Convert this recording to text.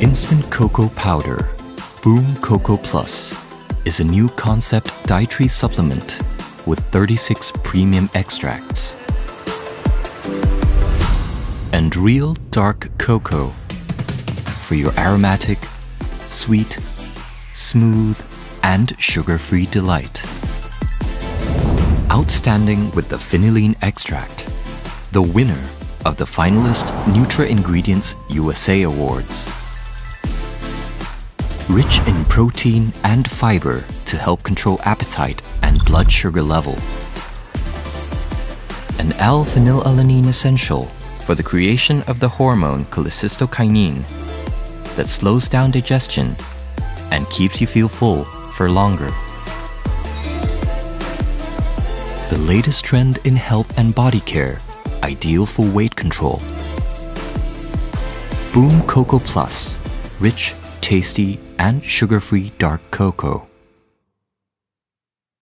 Instant Cocoa Powder Boom Cocoa Plus is a new concept dietary supplement with 36 premium extracts and real dark cocoa for your aromatic, sweet, smooth, and sugar-free delight. Outstanding with the phenylene extract, the winner of the finalist Nutra Ingredients USA Awards. Rich in protein and fiber to help control appetite and blood sugar level. An L-phenylalanine essential for the creation of the hormone cholecystokinin that slows down digestion and keeps you feel full for longer. The latest trend in health and body care, ideal for weight control. Boom Cocoa Plus, rich, tasty, and sugar-free dark cocoa.